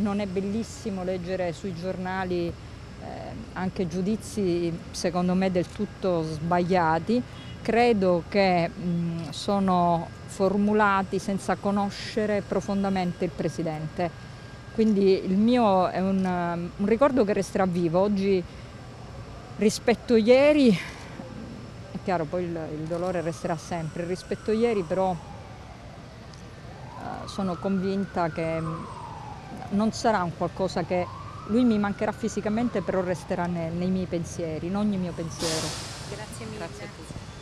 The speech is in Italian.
non è bellissimo leggere sui giornali eh, anche giudizi secondo me del tutto sbagliati, credo che mh, sono formulati senza conoscere profondamente il Presidente. Quindi il mio è un, un ricordo che resterà vivo. Oggi rispetto ieri, è chiaro poi il, il dolore resterà sempre, rispetto ieri però eh, sono convinta che non sarà un qualcosa che lui mi mancherà fisicamente, però resterà nei, nei miei pensieri, in ogni mio pensiero. Grazie mille. Grazie a tutti.